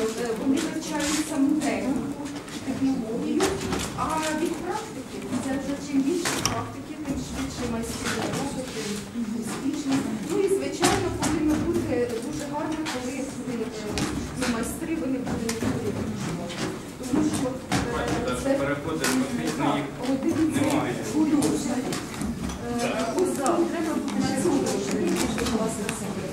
Е, вони вивчають саму техніку, технологію, а від практики це вже чим більше практики, тим швидше майстри роботи, тим успішність. Ну і звичайно повинно бути дуже гарно, коли е, ну, майстри вони будуть вирішувати. Тому що е, це переходимо фактично їх художник. Е, ось так, треба буде на цьому дуже класно себе.